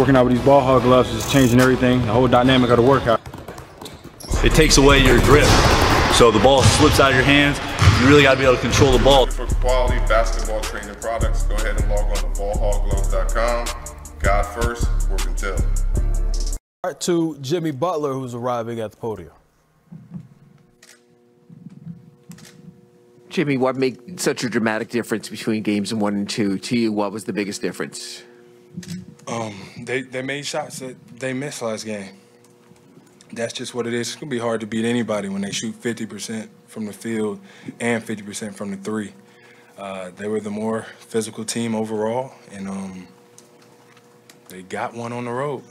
working out with these ball hog gloves is changing everything, the whole dynamic of the workout. It takes away your grip. So the ball slips out of your hands. You really got to be able to control the ball. For quality basketball training products, go ahead and log on to ballhoggloves.com. God first, work until. To Jimmy Butler, who's arriving at the podium. Jimmy, what made such a dramatic difference between games one and two? To you, what was the biggest difference? Um, they they made shots that they missed last game. That's just what it is. It's gonna be hard to beat anybody when they shoot 50% from the field and 50% from the three. Uh, they were the more physical team overall, and um, they got one on the road.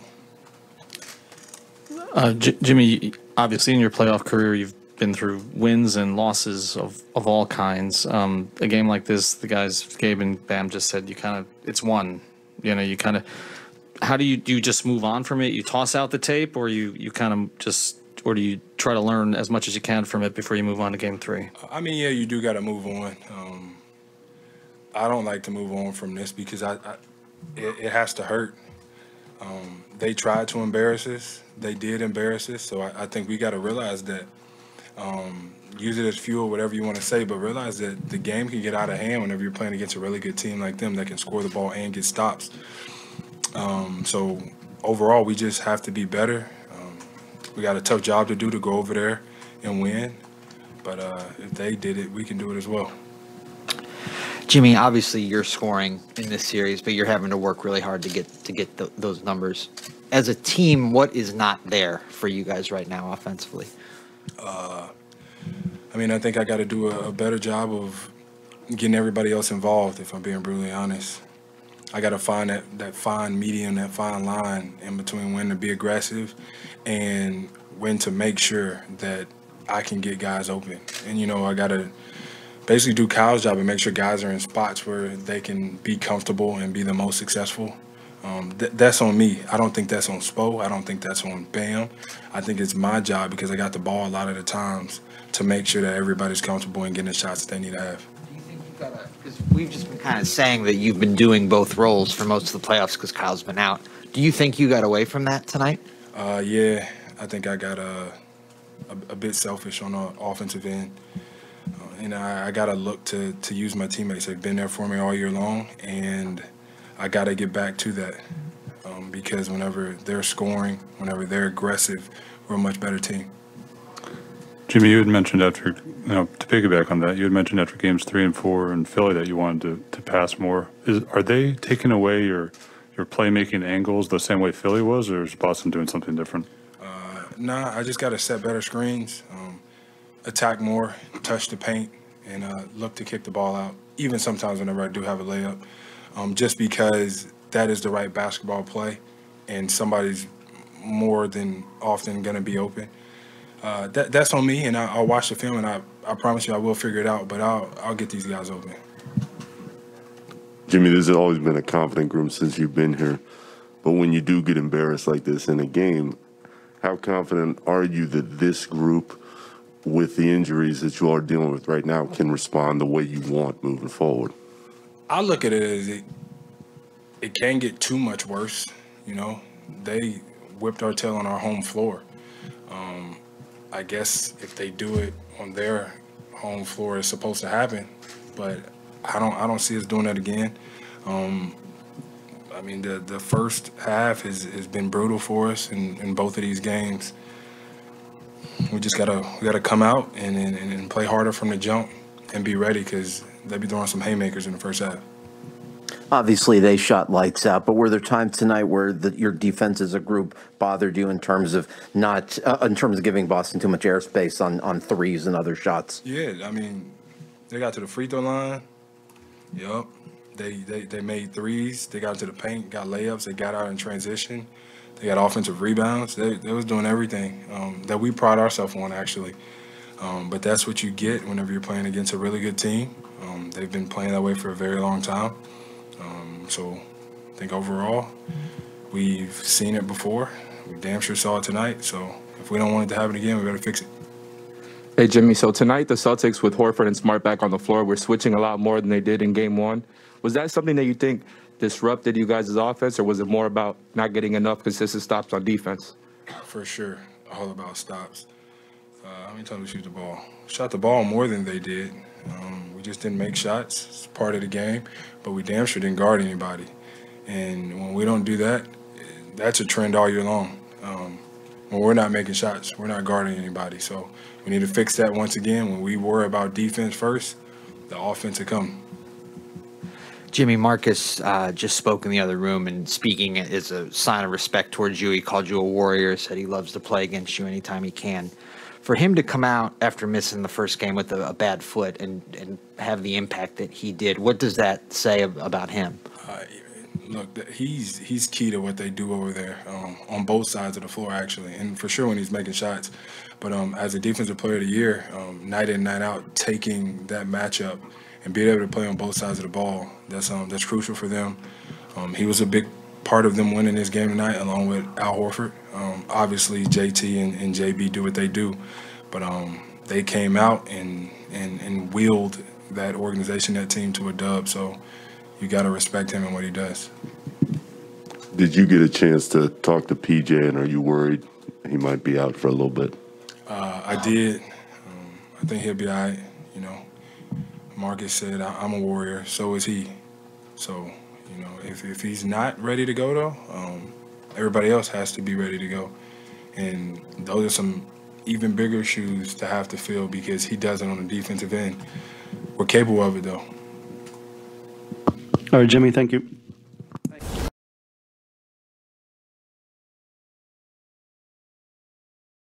Uh, Jimmy, obviously in your playoff career, you've been through wins and losses of, of all kinds. Um, a game like this, the guys, Gabe and Bam just said, you kind of, it's one. You know, you kind of, how do you, do you just move on from it? You toss out the tape or you, you kind of just, or do you try to learn as much as you can from it before you move on to game three? I mean, yeah, you do got to move on. Um, I don't like to move on from this because I, I it, it, has to hurt. Um, they tried to embarrass us. They did embarrass us. So I, I think we got to realize that um, use it as fuel, whatever you want to say, but realize that the game can get out of hand whenever you're playing against a really good team like them that can score the ball and get stops. Um, so overall, we just have to be better. Um, we got a tough job to do to go over there and win, but uh, if they did it, we can do it as well. Jimmy, obviously you're scoring in this series, but you're having to work really hard to get to get the, those numbers. As a team, what is not there for you guys right now offensively? Uh, I mean, I think I got to do a, a, better job of getting everybody else involved. If I'm being brutally honest, I got to find that that fine medium, that fine line in between when to be aggressive and when to make sure that I can get guys open. And you know, I got to basically do Kyle's job and make sure guys are in spots where they can be comfortable and be the most successful. Um, th- that's on me. I don't think that's on Spo. I don't think that's on Bam. I think it's my job because I got the ball a lot of the times to make sure that everybody's comfortable and getting the shots that they need to have. Do you think you've got to, because we've just been kind of saying that you've been doing both roles for most of the playoffs because Kyle's been out. Do you think you got away from that tonight? Uh, yeah, I think I got a, a, a bit selfish on the offensive end. Uh, and I, I got to look to, to use my teammates. They've been there for me all year long, and – I got to get back to that um, because whenever they're scoring, whenever they're aggressive, we're a much better team. Jimmy, you had mentioned after, you know, to piggyback on that, you had mentioned after games three and four in Philly that you wanted to, to pass more. Is, are they taking away your your playmaking angles the same way Philly was, or is Boston doing something different? Uh, nah, I just got to set better screens, um, attack more, touch the paint, and uh, look to kick the ball out. Even sometimes whenever I do have a layup, um, just because that is the right basketball play and somebody's more than often going to be open. Uh, that, that's on me, and I, will watch the film, and I, I promise you I will figure it out, but I'll, I'll get these guys open. Jimmy, this has always been a confident group since you've been here. But when you do get embarrassed like this in a game, how confident are you that this group, with the injuries that you are dealing with right now, can respond the way you want moving forward? I look at it as it it can get too much worse. You know, they whipped our tail on our home floor. Um, I guess if they do it on their home floor, it's supposed to happen. But I don't I don't see us doing that again. Um, I mean, the the first half has, has been brutal for us in, in both of these games. We just gotta we gotta come out and, and, and play harder from the jump and be ready because they'd be throwing some haymakers in the first half. Obviously, they shot lights out, but were there times tonight where the, your defense as a group bothered you in terms of not, uh, in terms of giving Boston too much airspace on, on threes and other shots? Yeah, I mean, they got to the free throw line. Yep. They, they, they made threes. They got to the paint, got layups. They got out in transition. They got offensive rebounds. They, they was doing everything um, that we pride ourselves on, actually. Um, but that's what you get whenever you're playing against a really good team. Um, they've been playing that way for a very long time. Um, so I think overall, we've seen it before. We damn sure saw it tonight. So if we don't want it to happen again, we better fix it. Hey, Jimmy. So tonight, the Celtics with Horford and Smart back on the floor were switching a lot more than they did in game one. Was that something that you think disrupted you guys' offense, or was it more about not getting enough consistent stops on defense? For sure, all about stops. Uh, how many times we shoot the ball? Shot the ball more than they did. Um, we just didn't make shots. It's part of the game, but we damn sure didn't guard anybody. And when we don't do that, that's a trend all year long. Um, when we're not making shots, we're not guarding anybody. So we need to fix that once again. When we worry about defense first, the offense will come. Jimmy Marcus uh, just spoke in the other room and speaking is a sign of respect towards you. He called you a warrior, said he loves to play against you anytime he can. For him to come out after missing the first game with a, a bad foot and, and have the impact that he did, what does that say about him? Uh, look, he's he's key to what they do over there um, on both sides of the floor, actually, and for sure when he's making shots. But um, as a defensive player of the year, um, night in night out, taking that matchup and being able to play on both sides of the ball, that's um, that's crucial for them. Um, he was a big part of them winning this game tonight, along with Al Horford. Um, obviously, JT and, and JB do what they do, but um, they came out and, and and wheeled that organization, that team to a dub. So you got to respect him and what he does. Did you get a chance to talk to PJ, and are you worried he might be out for a little bit? Uh, I did. Um, I think he'll be all right. You know, Marcus said I, I'm a warrior. So is he. So you know, if if he's not ready to go though, um, everybody else has to be ready to go. And those are some even bigger shoes to have to fill because he does it on the defensive end. We're capable of it though. All right, Jimmy, thank you.